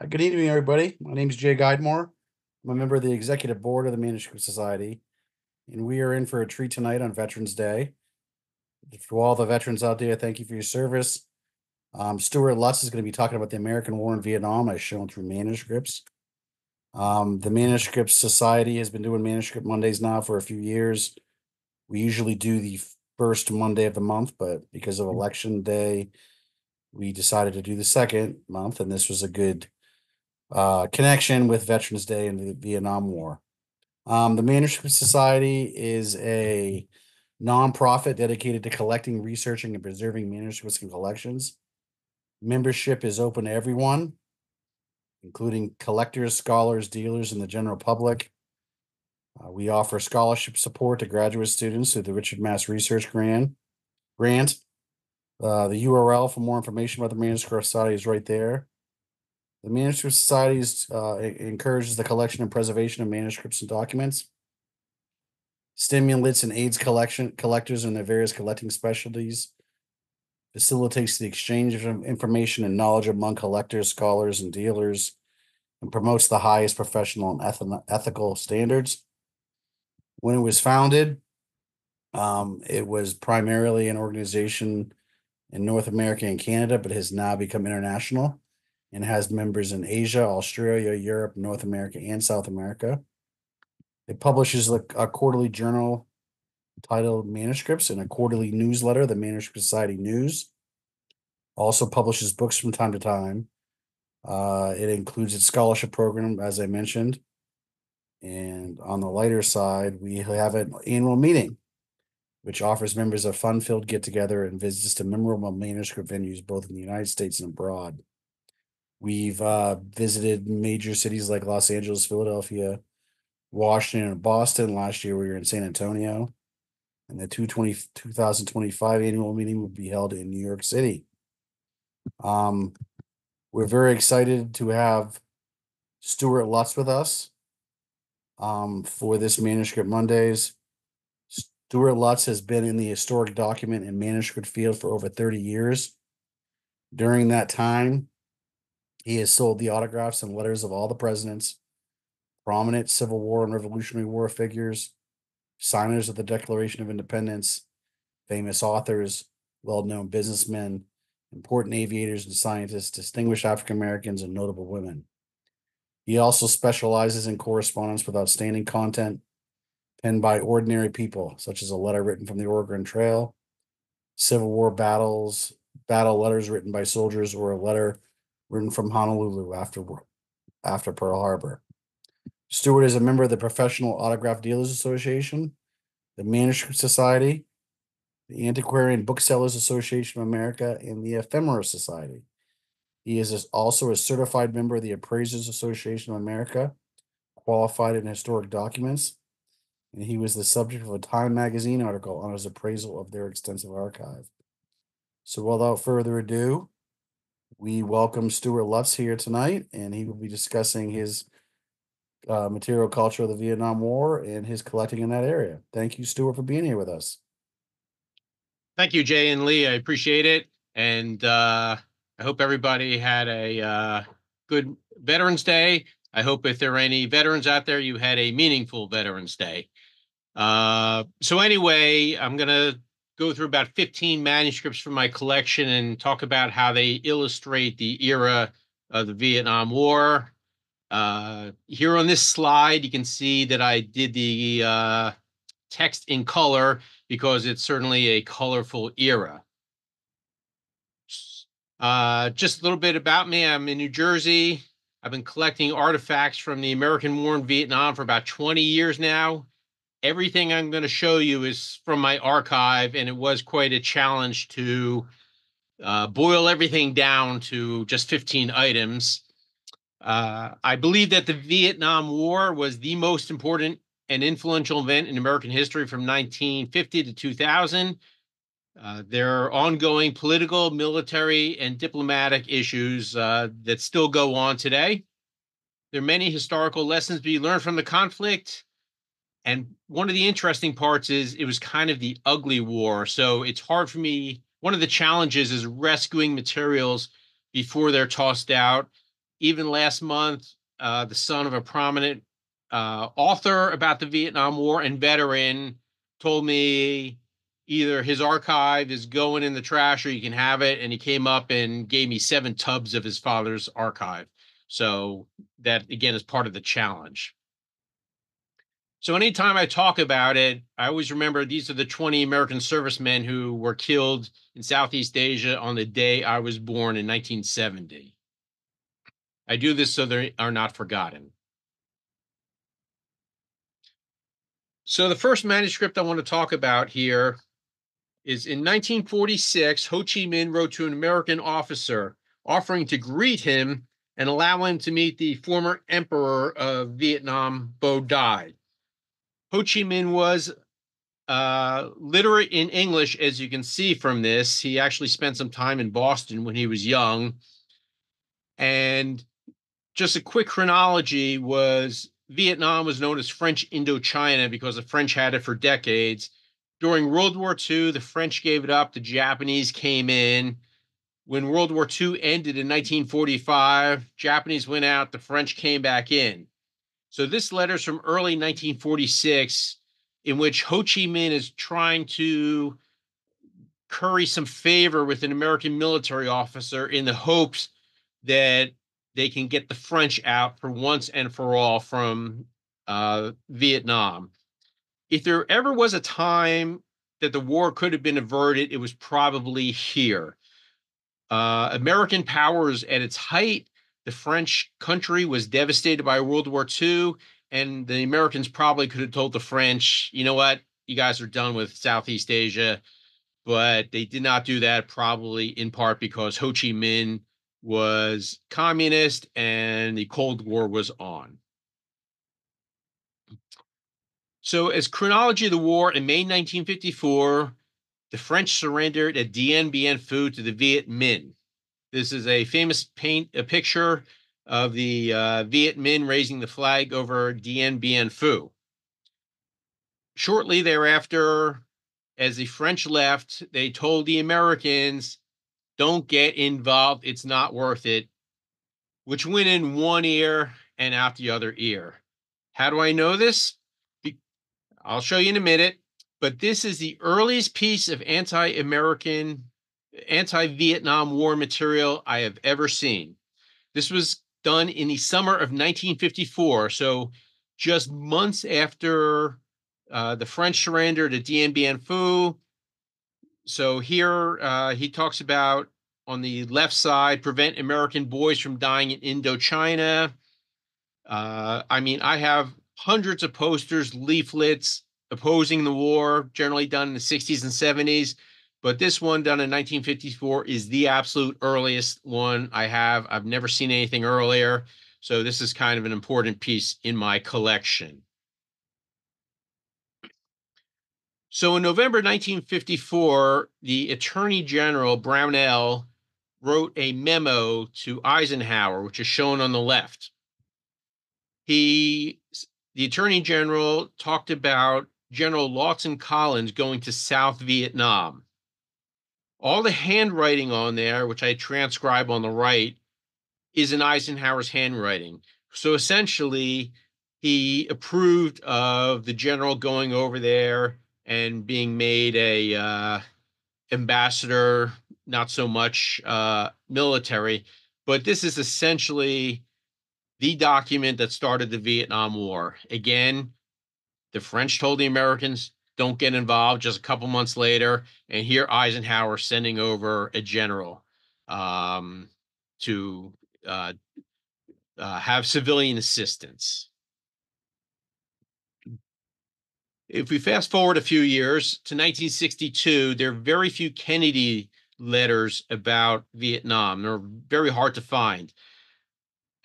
Uh, Good evening, everybody. My name is Jay Gaidmore. I'm a member of the Executive Board of the Manuscript Society. And we are in for a treat tonight on Veterans Day. To all the veterans out there, thank you for your service. Um, Stuart Lutz is going to be talking about the American War in Vietnam as shown through manuscripts. Um, the Manuscript Society has been doing Manuscript Mondays now for a few years. We usually do the first Monday of the month, but because of election day, we decided to do the second month, and this was a good uh, connection with Veterans Day and the Vietnam War. Um, the Manuscript Society is a nonprofit dedicated to collecting, researching, and preserving manuscripts and collections. Membership is open to everyone, including collectors, scholars, dealers, and the general public. Uh, we offer scholarship support to graduate students through the Richard Maass Research Grant. Grant. Uh, the URL for more information about the Manuscript Society is right there. The Manuscript Society uh, encourages the collection and preservation of manuscripts and documents. Stimulates and aids collection collectors in their various collecting specialties. Facilitates the exchange of information and knowledge among collectors, scholars, and dealers. And promotes the highest professional and eth- ethical standards. When it was founded, um, it was primarily an organization in North America and Canada, but has now become international and has members in Asia, Australia, Europe, North America, and South America. It publishes a, quarterly journal titled Manuscripts and a quarterly newsletter, the Manuscript Society News. Also publishes books from time to time. Uh, it includes its scholarship program, as I mentioned. And on the lighter side, we have an annual meeting, which offers members a fun-filled get-together and visits to memorable manuscript venues both in the United States and abroad. We've uh, visited major cities like Los Angeles, Philadelphia, Washington, and Boston. Last year, we were in San Antonio. And the 220 2025 annual meeting will be held in New York City. Um, we're very excited to have Stuart Lutz with us um, for this Manuscript Mondays. Stuart Lutz has been in the historic document and manuscript field for over 30 years. During that time, he has sold the autographs and letters of all the presidents, prominent Civil War and Revolutionary War figures, signers of the Declaration of Independence, famous authors, well known businessmen, important aviators and scientists, distinguished African Americans, and notable women. He also specializes in correspondence with outstanding content penned by ordinary people, such as a letter written from the Oregon Trail, Civil War battles, battle letters written by soldiers, or a letter written from Honolulu after after Pearl Harbor. Stuart is a member of the Professional Autograph Dealers Association, the Manuscript Society, the Antiquarian Booksellers Association of America, and the Ephemera Society. He is also a certified member of the Appraisers Association of America, qualified in historic documents, and he was the subject of a Time magazine article on his appraisal of their extensive archive. So without further ado, we welcome Stuart Lutz here tonight, and he will be discussing his uh, material culture of the Vietnam War and his collecting in that area. Thank you, Stuart, for being here with us. Thank you, Jay and Lee. I appreciate it. And uh, I hope everybody had a uh, good Veterans Day. I hope if there are any veterans out there, you had a meaningful Veterans Day. Uh, so, anyway, I'm going to go through about 15 manuscripts from my collection and talk about how they illustrate the era of the Vietnam War. Uh, here on this slide, you can see that I did the uh, text in color because it's certainly a colorful era. Uh, just a little bit about me. I'm in New Jersey. I've been collecting artifacts from the American War in Vietnam for about 20 years now. Everything I'm going to show you is from my archive, and it was quite a challenge to uh, boil everything down to just 15 items. Uh, I believe that the Vietnam War was the most important and influential event in American history from 1950 to 2000. Uh, there are ongoing political, military, and diplomatic issues uh, that still go on today. There are many historical lessons to be learned from the conflict. And one of the interesting parts is it was kind of the ugly war. So it's hard for me. One of the challenges is rescuing materials before they're tossed out. even last month, uh, the son of a prominent uh, author about the Vietnam War and veteran told me either his archive is going in the trash or you can have it. And he came up and gave me seven tubs of his father's archive. So that again is part of the challenge. So anytime I talk about it, I always remember these are the 20 American servicemen who were killed in Southeast Asia on the day I was born in 1970. I do this so they are not forgotten. So the first manuscript I want to talk about here is in 1946, Ho Chi Minh wrote to an American officer offering to greet him and allow him to meet the former emperor of Vietnam, Bao Dai. Ho Chi Minh was uh, literate in English, as you can see from this. He actually spent some time in Boston when he was young. And just a quick chronology was Vietnam was known as French Indochina because the French had it for decades. During World War II, the French gave it up, the Japanese came in. When World War II ended in 1945, Japanese went out, the French came back in. So this letter is from early 1946, in which Ho Chi Minh is trying to curry some favor with an American military officer in the hopes that they can get the French out for once and for all from uh, Vietnam. If there ever was a time that the war could have been averted, it was probably here. Uh, American powers at its height the French country was devastated by World War II, and the Americans probably could have told the French, you know what, you guys are done with Southeast Asia. But they did not do that, probably in part because Ho Chi Minh was communist and the Cold War was on. So, as chronology of the war in May 1954, the French surrendered at Dien Bien Phu to the Viet Minh. This is a famous paint a picture of the uh, Viet Minh raising the flag over Dien Bien Phu. Shortly thereafter, as the French left, they told the Americans, don't get involved, it's not worth it, which went in one ear and out the other ear. How do I know this? I'll show you in a minute, but this is the earliest piece of anti American anti Vietnam War material I have ever seen. This was done in the summer of 1954. So, just months after uh, the French surrendered to Dien Bien Phu. So, here uh, he talks about on the left side prevent American boys from dying in Indochina. Uh, I mean, I have hundreds of posters, leaflets opposing the war, generally done in the 60s and 70s. But this one done in 1954 is the absolute earliest one I have. I've never seen anything earlier. So this is kind of an important piece in my collection. So in November 1954, the Attorney General Brownell wrote a memo to Eisenhower, which is shown on the left. He, the Attorney General, talked about General Lawton Collins going to South Vietnam all the handwriting on there, which I transcribe on the right, is in Eisenhower's handwriting. So essentially, he approved of the general going over there and being made a uh, ambassador, not so much uh, military, but this is essentially the document that started the Vietnam War. Again, the French told the Americans, don't get involved just a couple months later and here eisenhower sending over a general um, to uh, uh, have civilian assistance. If we fast forward a few years to 1962 there are very few kennedy letters about vietnam. They're very hard to find.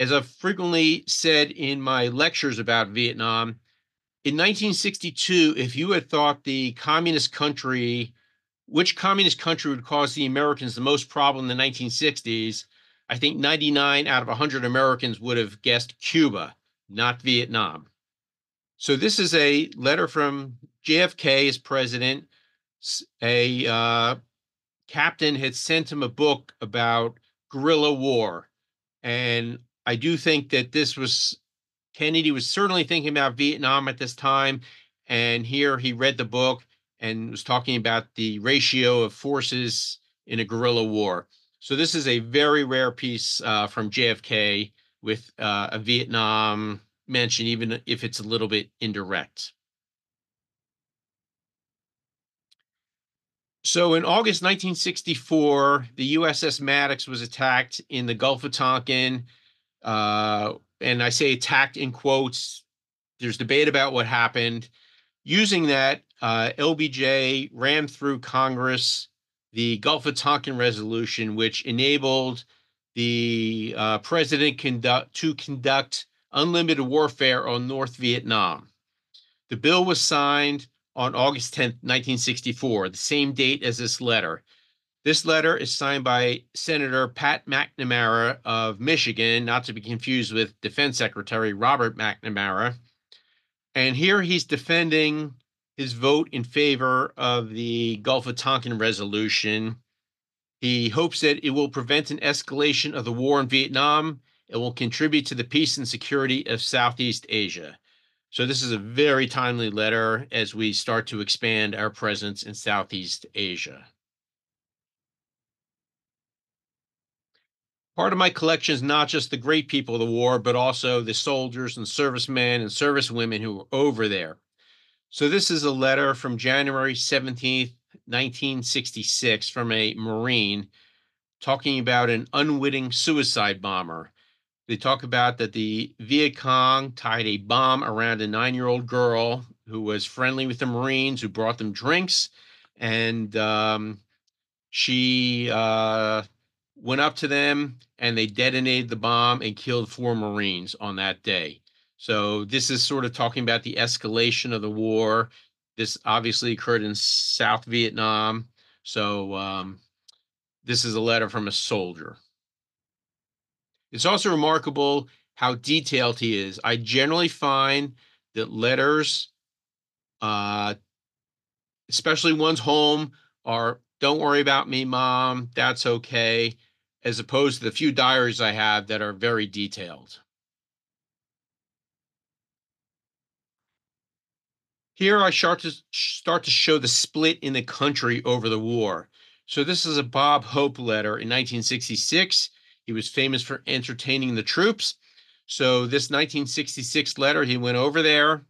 As i've frequently said in my lectures about vietnam in 1962, if you had thought the communist country, which communist country would cause the Americans the most problem in the 1960s, I think 99 out of 100 Americans would have guessed Cuba, not Vietnam. So this is a letter from JFK as president. A uh, captain had sent him a book about guerrilla war. And I do think that this was Kennedy was certainly thinking about Vietnam at this time. And here he read the book and was talking about the ratio of forces in a guerrilla war. So this is a very rare piece uh, from JFK with uh, a Vietnam mention, even if it's a little bit indirect. So in August 1964, the USS Maddox was attacked in the Gulf of Tonkin. Uh, and I say attacked in quotes. There's debate about what happened. Using that, uh, LBJ ran through Congress the Gulf of Tonkin resolution, which enabled the uh, president conduct to conduct unlimited warfare on North Vietnam. The bill was signed on August 10, 1964, the same date as this letter. This letter is signed by Senator Pat McNamara of Michigan, not to be confused with Defense Secretary Robert McNamara. And here he's defending his vote in favor of the Gulf of Tonkin resolution. He hopes that it will prevent an escalation of the war in Vietnam. It will contribute to the peace and security of Southeast Asia. So, this is a very timely letter as we start to expand our presence in Southeast Asia. Part of my collection is not just the great people of the war, but also the soldiers and servicemen and servicewomen who were over there. So this is a letter from January 17th, 1966 from a Marine talking about an unwitting suicide bomber. They talk about that the Viet Cong tied a bomb around a nine-year-old girl who was friendly with the Marines, who brought them drinks, and um, she uh, went up to them and they detonated the bomb and killed four Marines on that day. So this is sort of talking about the escalation of the war. This obviously occurred in South Vietnam. So um, this is a letter from a soldier. It's also remarkable how detailed he is. I generally find that letters, uh, especially one's home, are don't worry about me, mom. That's okay as opposed to the few diaries I have that are very detailed. Here I start to start to show the split in the country over the war. So this is a Bob Hope letter in 1966. He was famous for entertaining the troops. So this 1966 letter, he went over there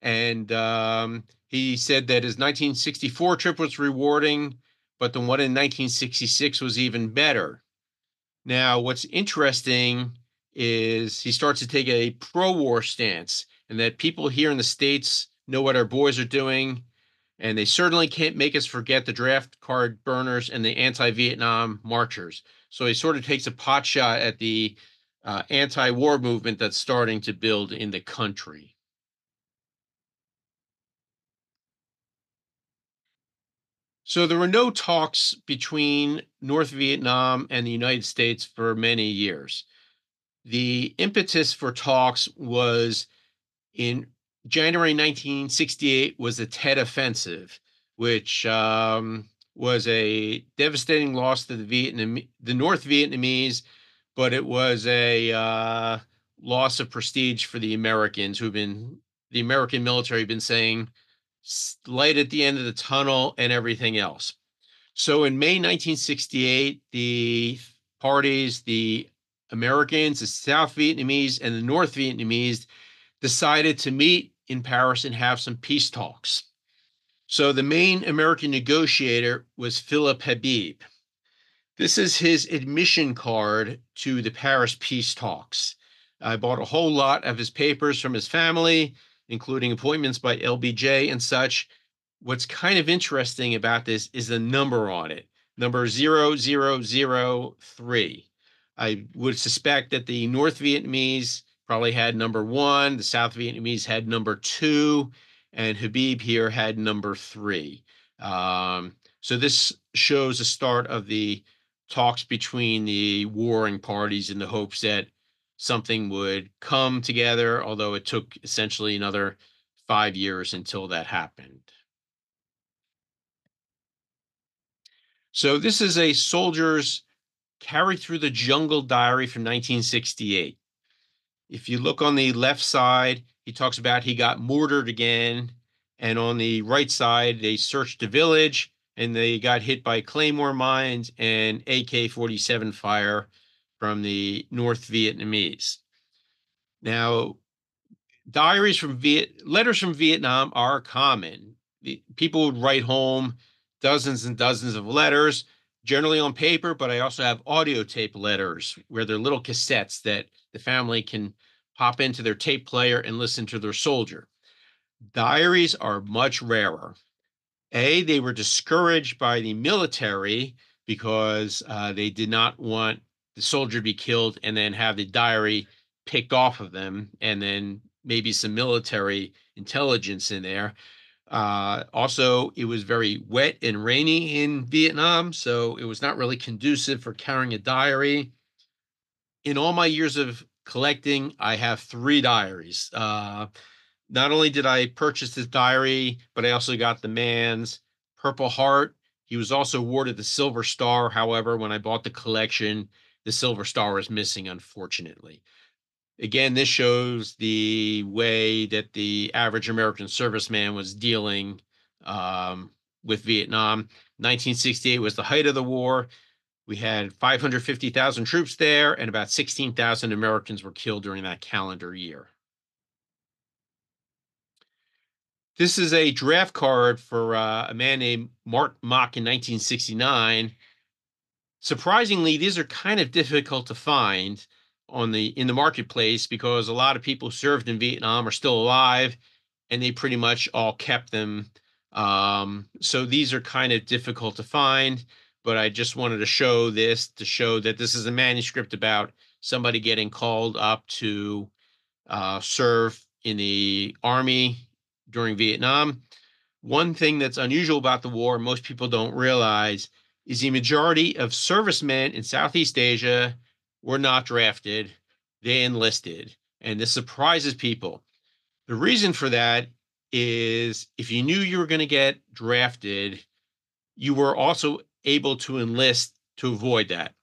and um, he said that his 1964 trip was rewarding, but the one in 1966 was even better. Now, what's interesting is he starts to take a pro war stance, and that people here in the States know what our boys are doing. And they certainly can't make us forget the draft card burners and the anti Vietnam marchers. So he sort of takes a pot shot at the uh, anti war movement that's starting to build in the country. So there were no talks between North Vietnam and the United States for many years. The impetus for talks was in January 1968 was the Tet Offensive, which um, was a devastating loss to the Vietnam, the North Vietnamese, but it was a uh, loss of prestige for the Americans who've been the American military been saying light at the end of the tunnel, and everything else. So in May 1968, the parties, the Americans, the South Vietnamese, and the North Vietnamese decided to meet in Paris and have some peace talks. So the main American negotiator was Philip Habib. This is his admission card to the Paris peace talks. I bought a whole lot of his papers from his family including appointments by LBJ and such. What's kind of interesting about this is the number on it, number 0003. I would suspect that the North Vietnamese probably had number one, the South Vietnamese had number two, and Habib here had number three. Um, so this shows the start of the talks between the warring parties in the hopes that something would come together, although it took essentially another five years until that happened. So this is a soldier's carry through the jungle diary from 1968. If you look on the left side, he talks about he got mortared again. And on the right side, they searched a village and they got hit by claymore mines and AK 47 fire from the North Vietnamese. Now, diaries from Viet letters from Vietnam are common. The, people would write home dozens and dozens of letters, generally on paper, but I also have audio tape letters where they're little cassettes that the family can pop into their tape player and listen to their soldier. Diaries are much rarer. A, they were discouraged by the military because uh, they did not want the soldier be killed and then have the diary picked off of them and then maybe some military intelligence in there. Uh, also, it was very wet and rainy in Vietnam, so it was not really conducive for carrying a diary. In all my years of collecting, I have three diaries. Uh, not only did I purchase this diary, but I also got the man's Purple Heart. He was also awarded the Silver Star. However, when I bought the collection, the Silver Star was missing, unfortunately. Again, this shows the way that the average American serviceman was dealing um, with Vietnam. 1968 was the height of the war. We had 550,000 troops there, and about 16,000 Americans were killed during that calendar year. This is a draft card for uh, a man named Mark Mock in 1969. Surprisingly, these are kind of difficult to find on the in the marketplace because a lot of people who served in Vietnam are still alive, and they pretty much all kept them. Um, so these are kind of difficult to find but I just wanted to show this to show that this is a manuscript about somebody getting called up to uh, serve in the army during Vietnam. One thing that's unusual about the war, most people don't realize, is the majority of servicemen in Southeast Asia were not drafted, they enlisted. And this surprises people. The reason for that is if you knew you were going to get drafted, you were also able to enlist to avoid that.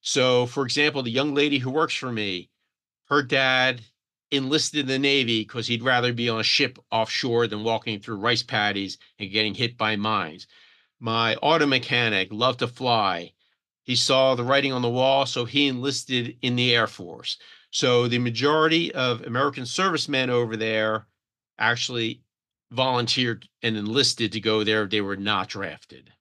So, for example, the young lady who works for me, her dad enlisted in the Navy because he'd rather be on a ship offshore than walking through rice paddies and getting hit by mines. My auto mechanic loved to fly. He saw the writing on the wall, so he enlisted in the Air Force. So the majority of American servicemen over there actually volunteered and enlisted to go there. They were not drafted.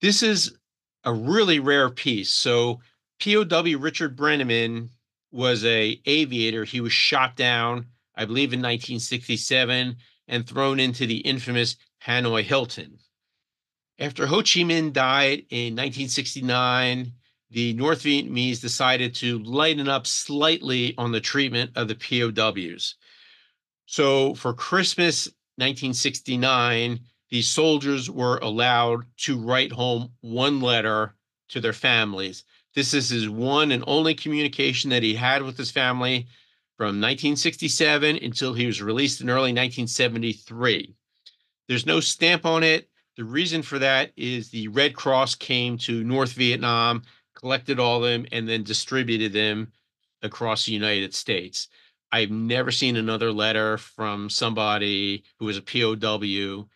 This is a really rare piece. So POW Richard Brenneman was a aviator. He was shot down, I believe, in 1967 and thrown into the infamous Hanoi Hilton. After Ho Chi Minh died in 1969, the North Vietnamese decided to lighten up slightly on the treatment of the POWs. So for Christmas 1969, these soldiers were allowed to write home one letter to their families. This is his one and only communication that he had with his family from 1967 until he was released in early 1973. There's no stamp on it. The reason for that is the Red Cross came to North Vietnam, collected all of them, and then distributed them across the United States. I've never seen another letter from somebody who was a POW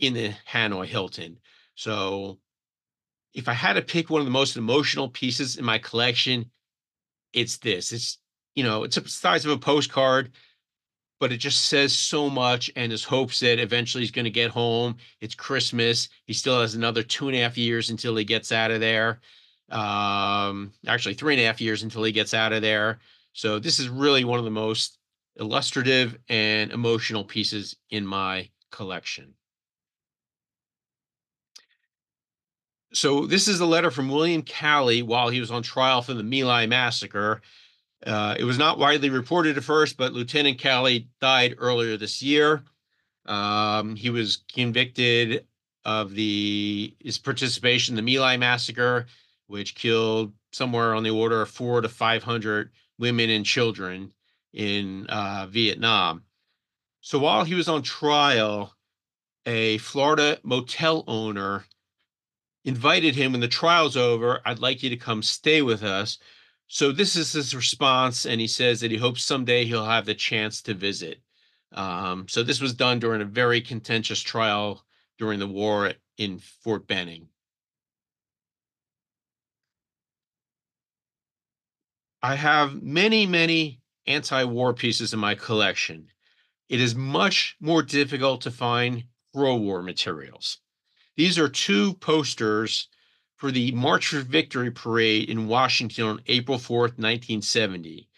in the Hanoi Hilton. So if I had to pick one of the most emotional pieces in my collection, it's this. It's you know, it's a size of a postcard, but it just says so much and his hopes that eventually he's going to get home. It's Christmas. He still has another two and a half years until he gets out of there. Um, actually, three and a half years until he gets out of there. So this is really one of the most illustrative and emotional pieces in my collection. So this is a letter from William Calley while he was on trial for the My Lai massacre. Uh, it was not widely reported at first, but Lieutenant Calley died earlier this year. Um, he was convicted of the his participation in the My Lai massacre, which killed somewhere on the order of four to five hundred women and children in uh, Vietnam. So while he was on trial, a Florida motel owner invited him when the trial's over. I'd like you to come stay with us. So this is his response, and he says that he hopes someday he'll have the chance to visit. Um, so this was done during a very contentious trial during the war in Fort Benning. I have many, many anti-war pieces in my collection. It is much more difficult to find pro-war materials. These are two posters for the March for Victory parade in Washington on April 4th, 1970.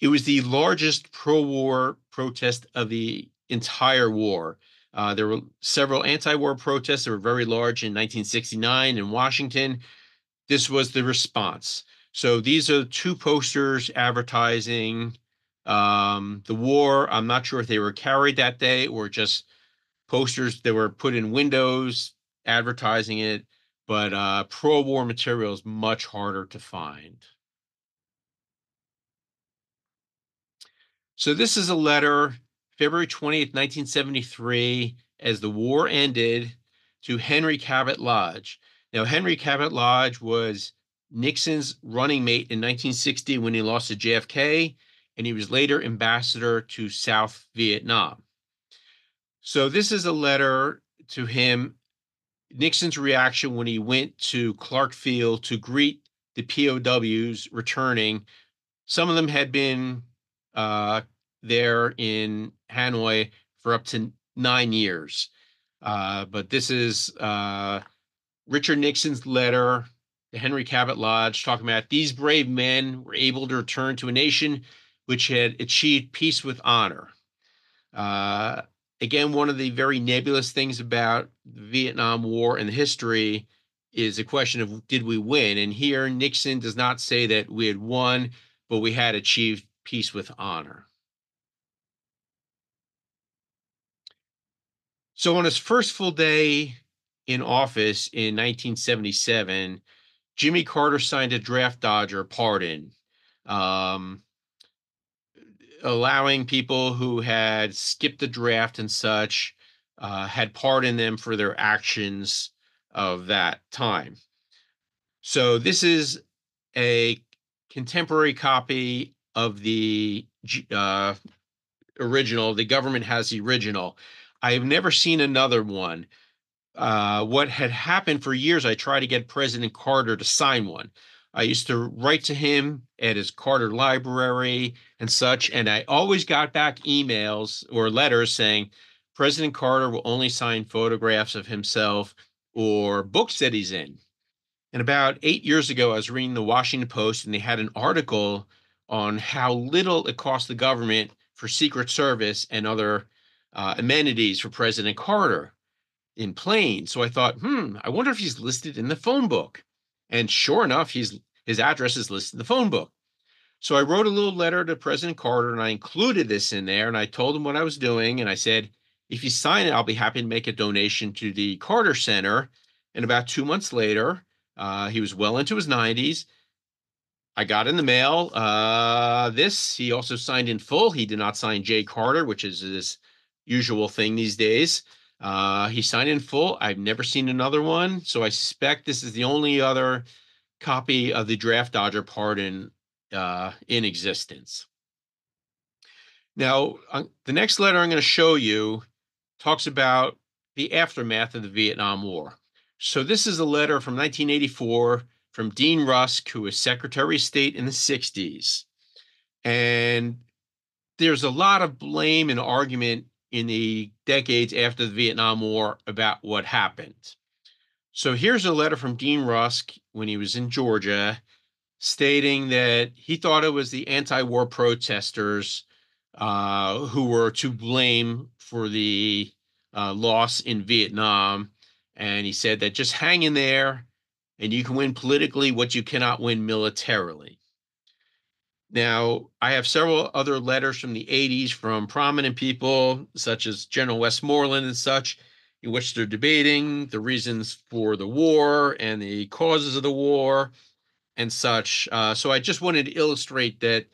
It was the largest pro-war protest of the entire war. Uh, there were several anti-war protests that were very large in 1969 in Washington. This was the response. So these are two posters advertising um, the war. I'm not sure if they were carried that day or just posters that were put in windows advertising it, but uh, pro-war material is much harder to find. So this is a letter, February 20th, 1973, as the war ended to Henry Cabot Lodge. Now, Henry Cabot Lodge was Nixon's running mate in 1960 when he lost to JFK, and he was later ambassador to South Vietnam. So this is a letter to him, Nixon's reaction when he went to Clark Field to greet the POWs returning. Some of them had been uh, there in Hanoi for up to nine years. Uh, but this is uh, Richard Nixon's letter to Henry Cabot Lodge talking about these brave men were able to return to a nation which had achieved peace with honor. Again, one of the very nebulous things about the Vietnam War and the history is a question of did we win? And here Nixon does not say that we had won, but we had achieved peace with honor. So on his first full day in office in 1977, Jimmy Carter signed a draft dodger pardon, um, allowing people who had skipped the draft and such uh, had pardoned them for their actions of that time. So this is a contemporary copy of the uh, original. The government has the original. I have never seen another one uh, what had happened for years, I tried to get President Carter to sign one. I used to write to him at his Carter Library and such, and I always got back emails or letters saying President Carter will only sign photographs of himself or books that he's in. And about eight years ago, I was reading the Washington Post, and they had an article on how little it cost the government for Secret Service and other uh, amenities for President Carter in Plains. So I thought, hmm, I wonder if he's listed in the phone book. And sure enough, he's his address is listed in the phone book. So I wrote a little letter to President Carter and I included this in there and I told him what I was doing. And I said, if you sign it, I'll be happy to make a donation to the Carter Center. And about two months later, uh, he was well into his 90s. I got in the mail uh, this. He also signed in full. He did not sign J. Carter, which is this usual thing these days. Uh, he signed in full. I've never seen another one, so I suspect this is the only other copy of the draft dodger pardon uh, in existence. Now, uh, the next letter I'm going to show you talks about the aftermath of the Vietnam War. So this is a letter from 1984 from Dean Rusk, who was Secretary of State in the 60s. And there's a lot of blame and argument in the decades after the Vietnam War about what happened. So here's a letter from Dean Rusk when he was in Georgia stating that he thought it was the anti war protesters uh, who were to blame for the uh, loss in Vietnam. And he said that just hang in there and you can win politically what you cannot win militarily. Now, I have several other letters from the 80s from prominent people, such as General Westmoreland and such, in which they're debating the reasons for the war and the causes of the war and such. Uh, so I just wanted to illustrate that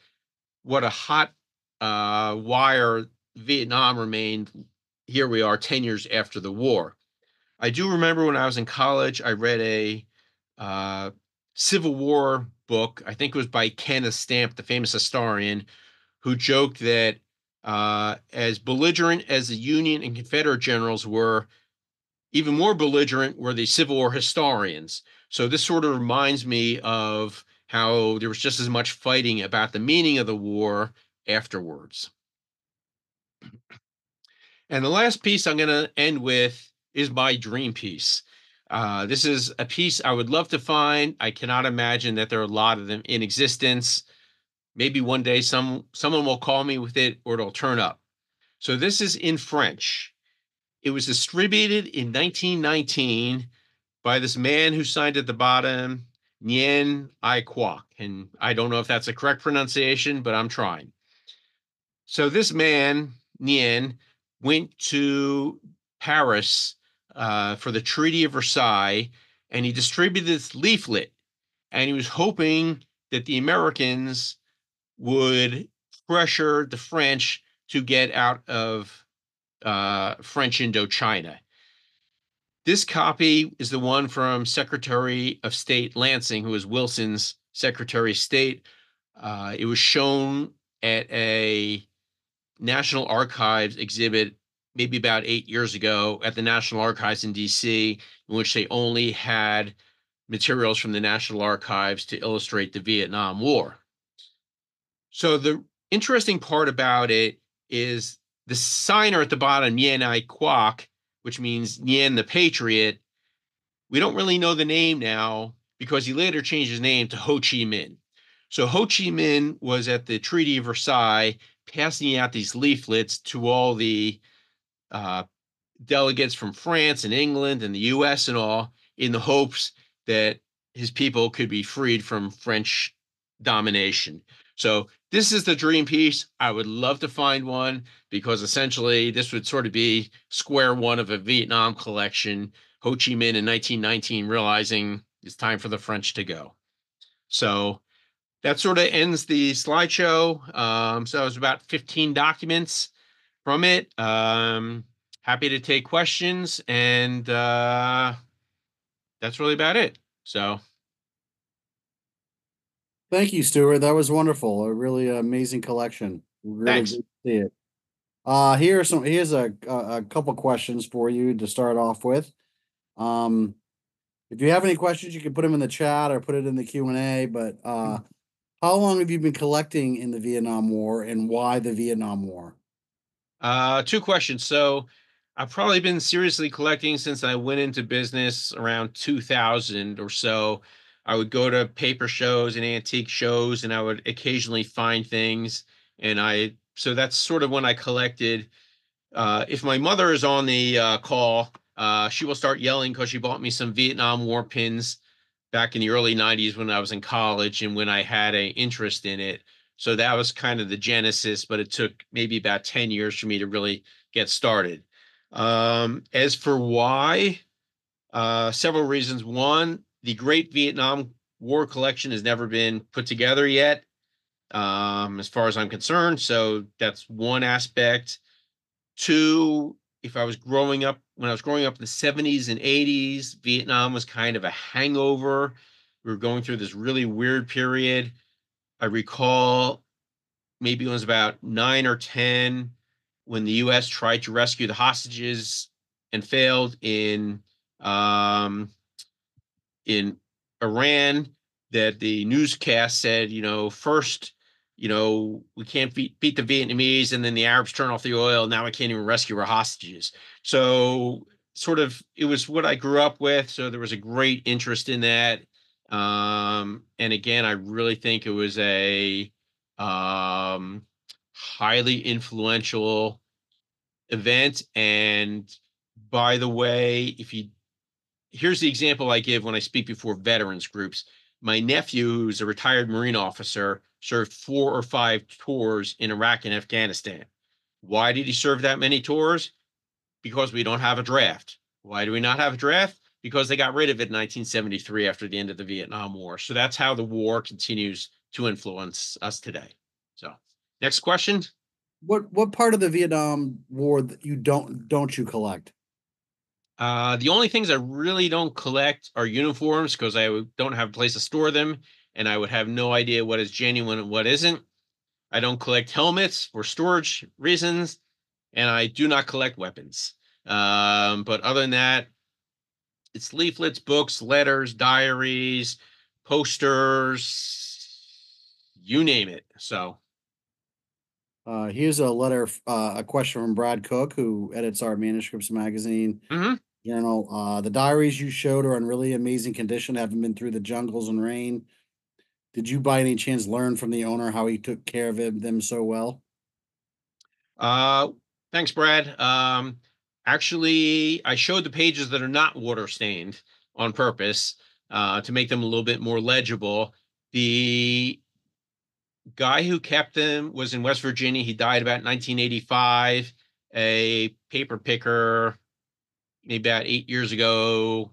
what a hot uh, wire Vietnam remained. Here we are 10 years after the war. I do remember when I was in college, I read a uh, Civil War book. I think it was by Kenneth Stampp, the famous historian, who joked that uh, as belligerent as the Union and Confederate generals were, even more belligerent were the Civil War historians. So this sort of reminds me of how there was just as much fighting about the meaning of the war afterwards. And the last piece I'm going to end with is my dream piece. Uh, this is a piece I would love to find. I cannot imagine that there are a lot of them in existence. Maybe one day some someone will call me with it or it'll turn up. So this is in French. It was distributed in 1919 by this man who signed at the bottom, Nguyen Ai Quoc. And I don't know if that's a correct pronunciation, but I'm trying. So this man, Nien, went to Paris uh, for the Treaty of Versailles, and he distributed this leaflet, and he was hoping that the Americans would pressure the French to get out of uh, French Indochina. This copy is the one from Secretary of State Lansing, who was Wilson's Secretary of State. Uh, it was shown at a National Archives exhibit maybe about eight years ago at the National Archives in DC, in which they only had materials from the National Archives to illustrate the Vietnam War. So the interesting part about it is the signer at the bottom, Nguyen Quoc, which means Nguyen the Patriot. We don't really know the name now because he later changed his name to Ho Chi Minh. So Ho Chi Minh was at the Treaty of Versailles passing out these leaflets to all the uh, delegates from France and England and the US and all in the hopes that his people could be freed from French domination. So this is the dream piece. I would love to find one because essentially this would sort of be square one of a Vietnam collection. Ho Chi Minh in 1919 realizing it's time for the French to go. So that sort of ends the slideshow. Um, so it was about 15 documents from it. Um, happy to take questions, and uh, that's really about it. So, Thank you, Stuart. That was wonderful. A really amazing collection. Really Thanks. good to see it. Uh, here are some. Here's a, a a couple questions for you to start off with. Um, if you have any questions, you can put them in the chat or put it in the Q and A. But uh, how long have you been collecting in the Vietnam War, and why the Vietnam War? uh, two questions. So, I've probably been seriously collecting since I went into business around 2000 or so. I would go to paper shows and antique shows, and I would occasionally find things. And I, so that's sort of when I collected. Uh, if my mother is on the uh, call, uh, she will start yelling because she bought me some Vietnam War pins back in the early 90s when I was in college and when I had a interest in it. So that was kind of the genesis, but it took maybe about 10 years for me to really get started. Um, as for why, uh, several reasons. One, the Great Vietnam War collection has never been put together yet, um, as far as I'm concerned. So that's one aspect. Two, if I was growing up, when I was growing up in the 70s and 80s, Vietnam was kind of a hangover. We were going through this really weird period. I recall maybe it was about nine or 10 when the US tried to rescue the hostages and failed in um, in Iran that the newscast said, you know, first, you know, we can't beat, beat the Vietnamese and then the Arabs turn off the oil. Now we can't even rescue our hostages. So sort of it was what I grew up with. So there was a great interest in that. Um, and again, I really think it was a um, highly influential event. And by the way, if you here's the example I give when I speak before veterans groups. My nephew, who's a retired Marine officer, served four or five tours in Iraq and Afghanistan. Why did he serve that many tours? Because we don't have a draft. Why do we not have a draft? Because they got rid of it in 1973 after the end of the Vietnam War. So that's how the war continues to influence us today. So, next question. What what part of the Vietnam War that you don't don't you collect? Uh, the only things I really don't collect are uniforms because I don't have a place to store them and I would have no idea what is genuine and what isn't. I don't collect helmets for storage reasons, and I do not collect weapons. Um, but other than that, it's leaflets, books, letters, diaries, posters, you name it. So, Uh, here's a letter, uh, a question from Brad Cook, who edits our manuscripts magazine Mhm. journal. Uh, the diaries you showed are in really amazing condition, having been through the jungles and rain. Did you by any chance learn from the owner how he took care of it- them so well? uh, thanks, Brad. Um, actually, I showed the pages that are not water stained on purpose uh, to make them a little bit more legible. The guy who kept them was in West Virginia. He died about 1985. A paper picker, maybe about eight years ago,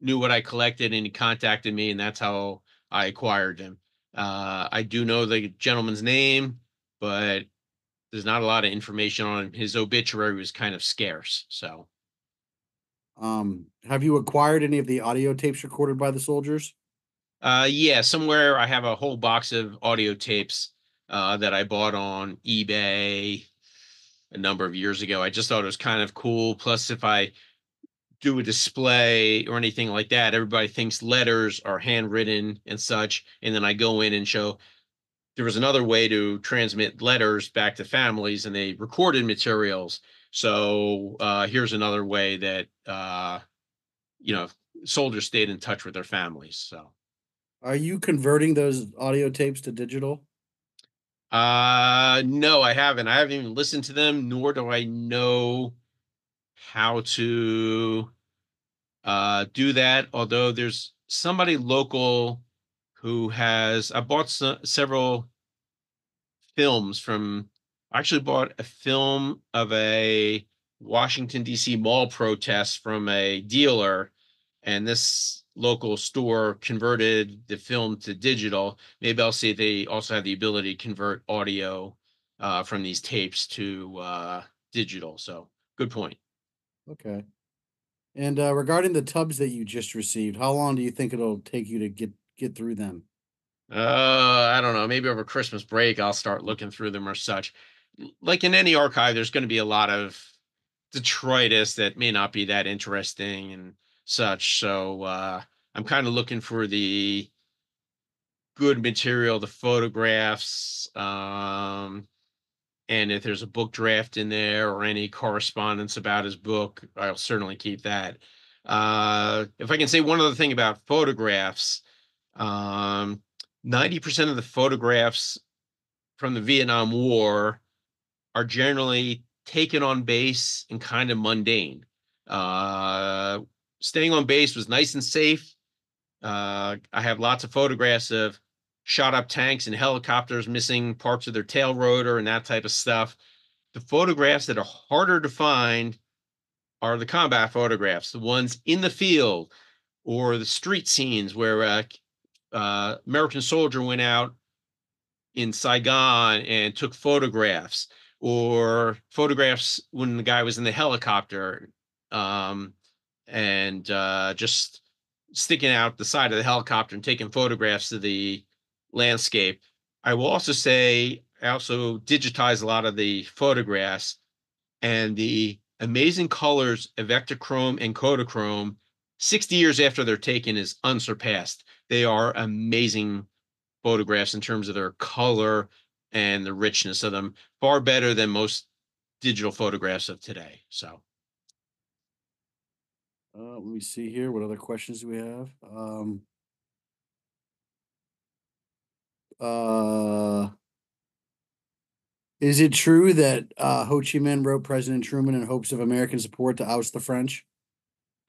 knew what I collected and he contacted me, and that's how I acquired them. Uh, I do know the gentleman's name, but there's not a lot of information on him. His obituary was kind of scarce. So, Um, have you acquired any of the audio tapes recorded by the soldiers? Uh, yeah, somewhere I have a whole box of audio tapes uh, that I bought on eBay a number of years ago. I just thought it was kind of cool. Plus, if I do a display or anything like that, everybody thinks letters are handwritten and such. And then I go in and show there was another way to transmit letters back to families and they recorded materials. So uh, here's another way that, uh, you know, soldiers stayed in touch with their families. So. Are you converting those audio tapes to digital? Uh no, I haven't. I haven't even listened to them, nor do I know how to uh do that. Although there's somebody local who has I bought se- several films from I actually bought a film of a Washington DC mall protest from a dealer and this local store converted the film to digital maybe I'll see if they also have the ability to convert audio uh, from these tapes to uh, digital. So good point. Okay. And uh, regarding the tubs that you just received, how long do you think it'll take you to get get through them? Uh, I don't know. Maybe over Christmas break, I'll start looking through them or such. Like in any archive, there's going to be a lot of detritus that may not be that interesting and such. So uh, I'm kind of looking for the good material, the photographs, um, and if there's a book draft in there or any correspondence about his book, I'll certainly keep that. Uh, if I can say one other thing about photographs, um, 90% of the photographs from the Vietnam War are generally taken on base and kind of mundane. Uh, staying on base was nice and safe. Uh, I have lots of photographs of shot up tanks and helicopters missing parts of their tail rotor and that type of stuff. The photographs that are harder to find are the combat photographs, the ones in the field or the street scenes where uh, uh, American soldier went out in Saigon and took photographs, or photographs when the guy was in the helicopter um, and uh, just sticking out the side of the helicopter and taking photographs of the landscape. I will also say I also digitize a lot of the photographs and the amazing colors of Ektachrome and Kodachrome 60 years after they're taken is unsurpassed. They are amazing photographs in terms of their color and the richness of them, far better than most digital photographs of today. So, Uh, let me see here. What other questions do we have? Um, uh, is it true that uh, Ho Chi Minh wrote President Truman in hopes of American support to oust the French?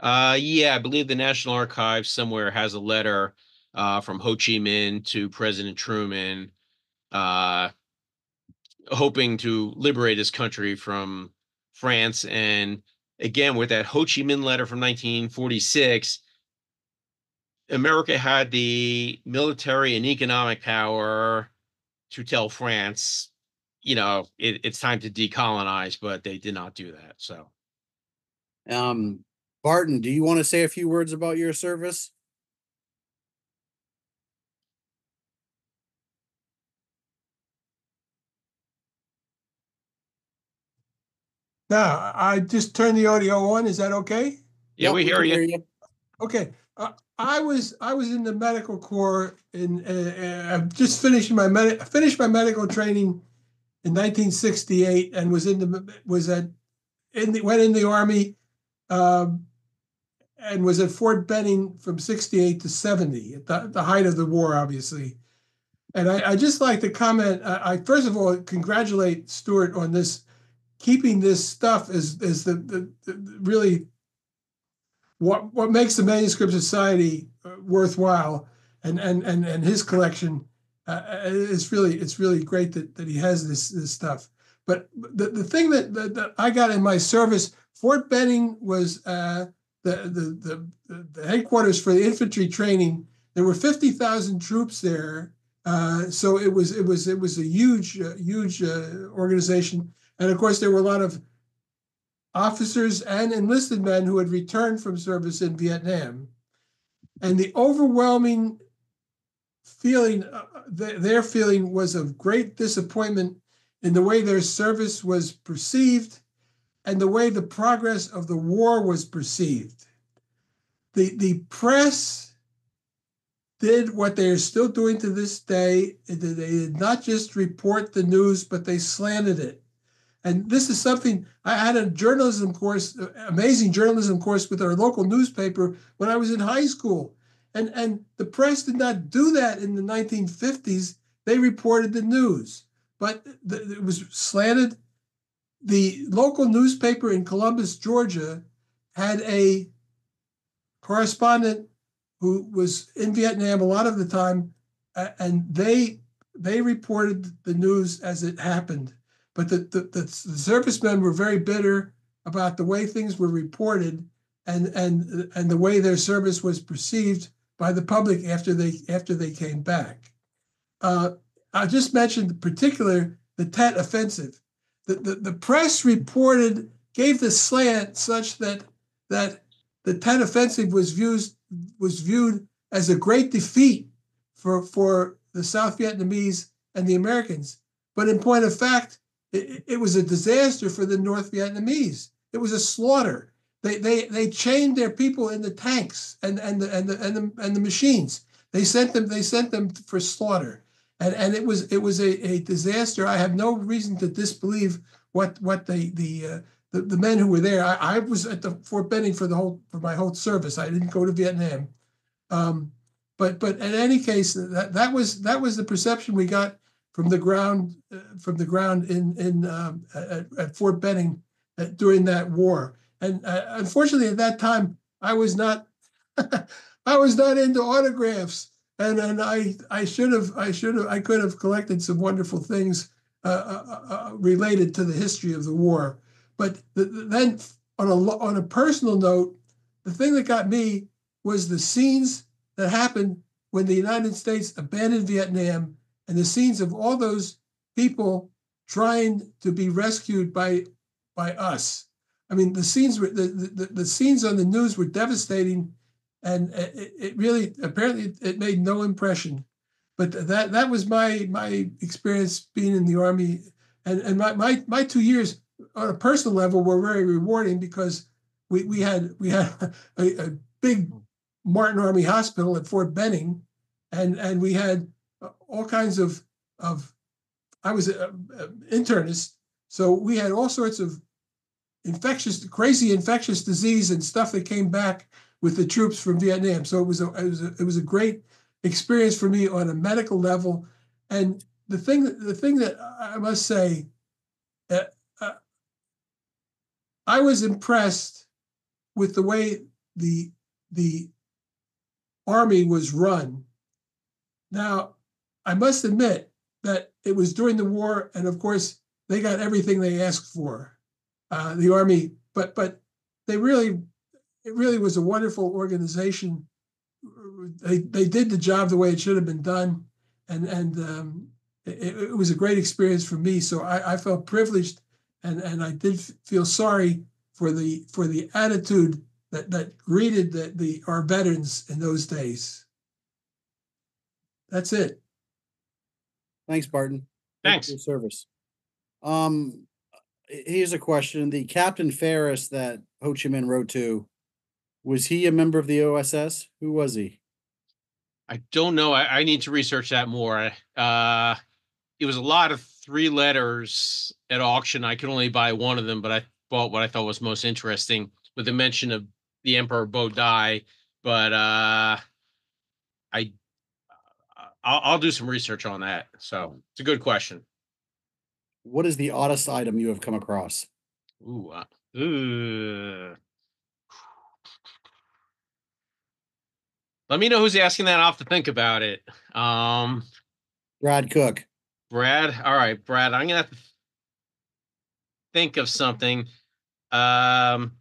uh, yeah, I believe the National Archives somewhere has a letter uh, from Ho Chi Minh to President Truman, uh, hoping to liberate his country from France. And again, with that Ho Chi Minh letter from 1946, America had the military and economic power to tell France, you know, it, it's time to decolonize, but they did not do that. So, Um, Barton, do you want to say a few words about your service? Now, I just turned the audio on. Is that okay? Yeah, Yep, we hear can you. Okay. Uh, I was I was in the medical corps in uh, uh, I've just finished my med- finished my medical training in 1968 and was in the was at in the went in the army um, and was at Fort Benning from 68 to 70 at the, the height of the war obviously. And I, I just like to comment I, I first of all congratulate Stuart on this keeping this stuff is is the, the, the really what what makes the manuscript society uh, worthwhile and and and and his collection uh, is really it's really great that that he has this this stuff. But the the thing that that, that i got in my service fort benning was uh the, the the the headquarters for the infantry training. There were 50,000 troops there uh, so it was it was it was a huge uh, huge uh, organization and of course there were a lot of officers and enlisted men who had returned from service in Vietnam. And the overwhelming feeling, uh, th- their feeling was of great disappointment in the way their service was perceived and the way the progress of the war was perceived. The, the press did what they are still doing to this day. They did not just report the news, but they slanted it. And this is something I had a journalism course, amazing journalism course with our local newspaper when I was in high school. And, and the press did not do that in the 1950s. They reported the news, but the, it was slanted. The local newspaper in Columbus, Georgia, had a correspondent who was in Vietnam a lot of the time, and they they reported the news as it happened but the, the, the, servicemen were very bitter about the way things were reported and and and the way their service was perceived by the public after they after they came back. Uh, I just mentioned in particular the Tet offensive. The, the, the press reported gave the slant such that that the Tet offensive was viewed was viewed as a great defeat for for the South Vietnamese and the Americans. But in point of fact, it, it, was a disaster for the North Vietnamese. It was a slaughter. They they they chained their people in the tanks and and the and the and the, and the machines. They sent them they sent them for slaughter. And and it was it was a, a disaster. I have no reason to disbelieve what what the the uh, the, the men who were there. I, I was at the Fort Benning for the whole for my whole service. I didn't go to Vietnam. Um, but but in any case, that, that was that was the perception we got from the ground uh, from the ground in in um, at, at, Fort Benning uh, during that war. And uh, unfortunately, at that time, I was not I was not into autographs, and and I I should have I should have I could have collected some wonderful things uh, uh, uh, related to the history of the war. But the, then on a on a personal note, the thing that got me was the scenes that happened when the United States abandoned Vietnam and the scenes of all those people trying to be rescued by by us. I mean, the scenes were the, the, the scenes on the news were devastating, and it, it really apparently it made no impression. But that that was my my experience being in the army, and and my my my two years on a personal level were very rewarding because we we had we had a, a big Martin Army Hospital at Fort Benning, and and we had all kinds of of I was an internist, so we had all sorts of infectious, crazy infectious disease and stuff that came back with the troops from Vietnam. So it was a it was a, it was a great experience for me on a medical level. And the thing the thing that I must say, uh, uh, I was impressed with the way the the army was run. Now, I must admit that it was during the war, and of course they got everything they asked for, uh, the army. But but they really, it really was a wonderful organization. They they did the job the way it should have been done, and and um, it, it, was a great experience for me. So I, I felt privileged, and and I did feel sorry for the for the attitude that that greeted the, the our veterans in those days. That's it. Thanks, Barton. Thanks. for your Service. Um, here's a question. The Captain Ferris that Ho Chi Minh wrote to, was he a member of the OSS? Who was he? I don't know. I, I need to research that more. Uh, it was a lot of three letters at auction. I could only buy one of them, but I bought what I thought was most interesting with the mention of the Emperor Bao Dai. But uh, I, I'll, I'll do some research on that. So it's a good question. What is the oddest item you have come across? Ooh, uh, ooh. Let me know who's asking that. I'll have to think about it. Um, Brad Cook. Brad. All right, Brad. I'm gonna have to think of something. Um,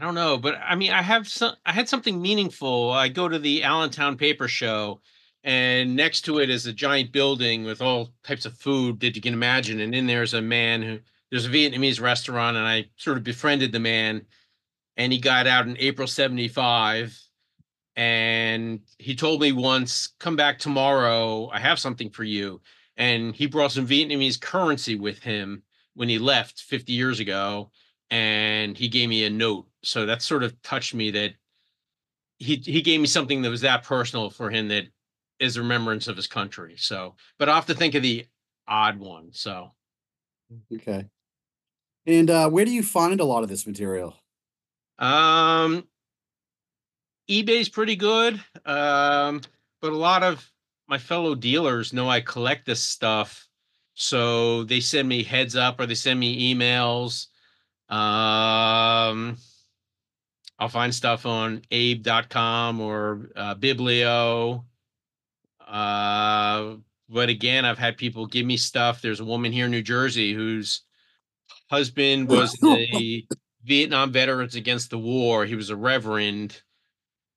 I, don't- know, but I mean, I have some. I had something meaningful. I go to the Allentown Paper Show, and next to it is a giant building with all types of food that you can imagine. And in there's a man who there's a Vietnamese restaurant, and I sort of befriended the man, and he got out in April '75 and he told me once, "Come back tomorrow. I have something for you." And he brought some Vietnamese currency with him when he left 50 years ago, and he gave me a note. So that sort of touched me that he he gave me something that was that personal for him that is a remembrance of his country. So, but I have to think of the odd one. So, Okay. And uh, where do you find a lot of this material? Um, eBay's pretty good. Um, but a lot of my fellow dealers know I collect this stuff. So they send me heads up or they send me emails. Um, I'll find stuff on abe.com or uh, Biblio. Uh, but again, I've had people give me stuff. There's a woman here in New Jersey whose husband was the Vietnam Veterans Against the War. He was a reverend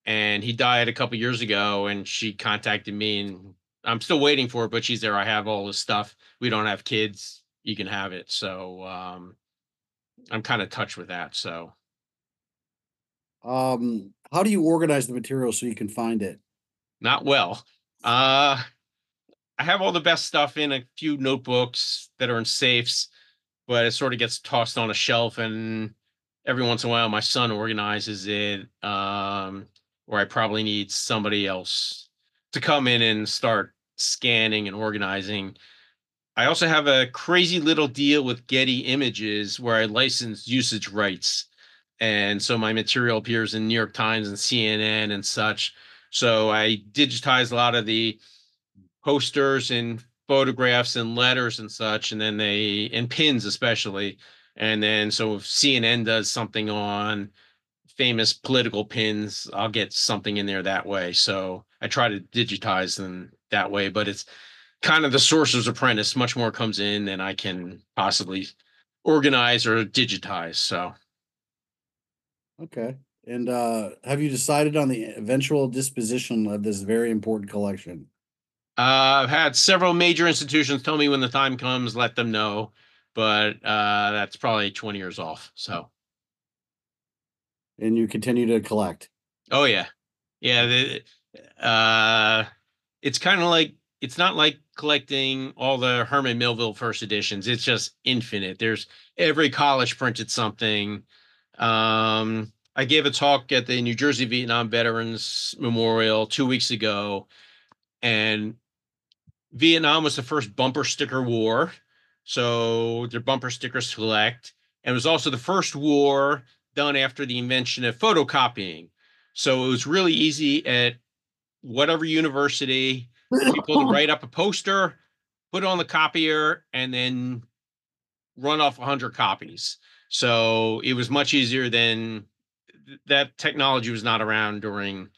and he died a couple years ago and she contacted me and I'm still waiting for it, but she's there. I have all this stuff. We don't have kids. You can have it. So um I'm kind of touched with that. So Um, how do you organize the material so you can find it? not well. Uh I have all the best stuff in a few notebooks that are in safes, but it sort of gets tossed on a shelf and every once in a while my son organizes it. Um or I probably need somebody else to come in and start scanning and organizing. I also have a crazy little deal with Getty Images where I license usage rights. And so my material appears in New York Times and CNN and such. So I digitize a lot of the posters and photographs and letters and such, and then they and pins especially. And then so if CNN does something on famous political pins, I'll get something in there that way. So I try to digitize them that way, but it's kind of the sorcerer's apprentice. Much more comes in than I can possibly organize or digitize. So Okay. And uh, have you decided on the eventual disposition of this very important collection? Uh, I've had several major institutions tell me when the time comes, let them know, but uh, that's probably 20 years off. So, And you continue to collect? oh yeah, yeah. The, uh, it's kind of like it's not like collecting all the Herman Melville first editions. It's just infinite. There's every college printed something. Um, I gave a talk at the New Jersey Vietnam Veterans Memorial two weeks ago, and Vietnam was the first bumper sticker war. So their bumper stickers collect. And it was also the first war done after the invention of photocopying. So it was really easy at whatever university people to write up a poster, put it on the copier, and then run off 100 copies. So it was much easier than that technology was not around during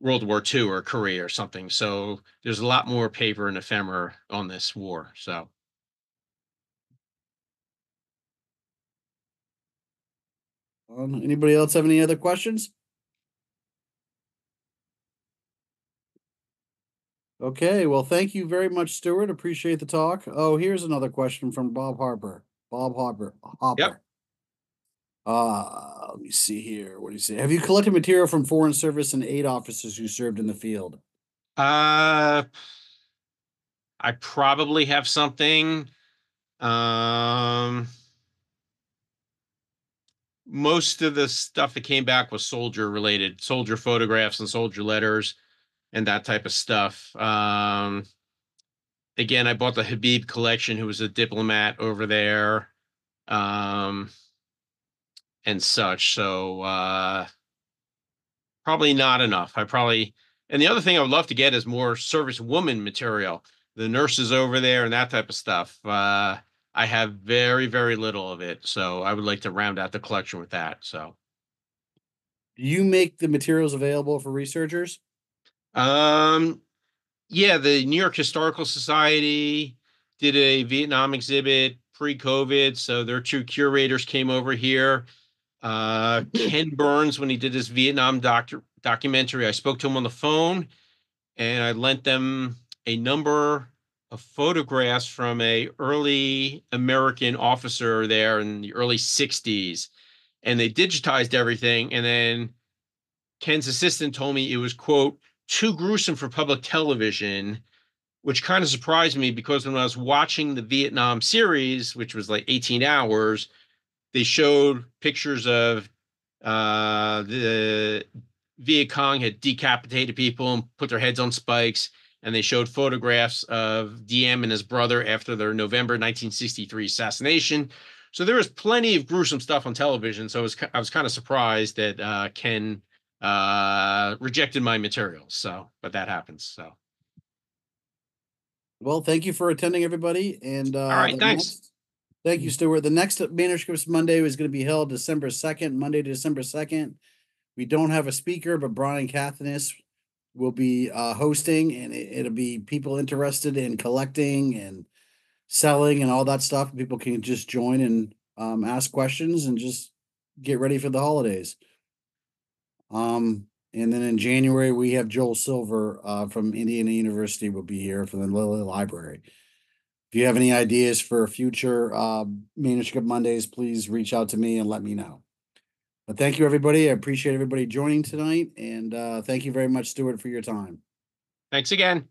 World War II or Korea or something. So there's a lot more paper and ephemera on this war. So Um, anybody else have any other questions? Okay, well, thank you very much, Stuart. Appreciate the talk. Oh, here's another question from Bob Harper. Bob Harper. Hopper. Uh, let me see here. What do you say? Have you collected material from foreign service and aid officers who served in the field? Uh, I probably have something. Um, most of the stuff that came back was soldier related, soldier photographs and soldier letters and that type of stuff. Um, again, I bought the Habib collection, who was a diplomat over there. Um, and such. So, uh, probably not enough. I probably, and the other thing I would love to get is more service woman material, the nurses over there and that type of stuff. Uh, I have very, very little of it. So I would like to round out the collection with that. So, Do you make the materials available for researchers? um, yeah, the New York Historical Society did a Vietnam exhibit pre-COVID. So their two curators came over here. Uh, Ken Burns, when he did his Vietnam doctor documentary, I spoke to him on the phone and I lent them a number of photographs from a early American officer there in the early 60s. And they digitized everything. And then Ken's assistant told me it was, quote, too gruesome for public television, which kind of surprised me because when I was watching the Vietnam series, which was like 18 hours, they showed pictures of uh, the Viet Cong had decapitated people and put their heads on spikes. And they showed photographs of Diem and his brother after their November 1963 assassination. So there was plenty of gruesome stuff on television. So I was, I was kind of surprised that uh, Ken uh, rejected my materials. So, but that happens. So, Well, thank you for attending, everybody. And uh, right, the thanks. next- Thank you, Stuart. The next manuscripts Monday is going to be held December second, Monday, December second. We don't have a speaker, but Brian Kathenes will be uh, hosting, and it, it'll be people interested in collecting and selling and all that stuff. People can just join and um, ask questions and just get ready for the holidays. Um, and then in January we have Joel Silver uh, from Indiana University will be here for the Lilly Library. If you have any ideas for future uh, manuscript Mondays, please reach out to me and let me know. But thank you, everybody. I appreciate everybody joining tonight, and uh, thank you very much, Stuart, for your time. thanks again.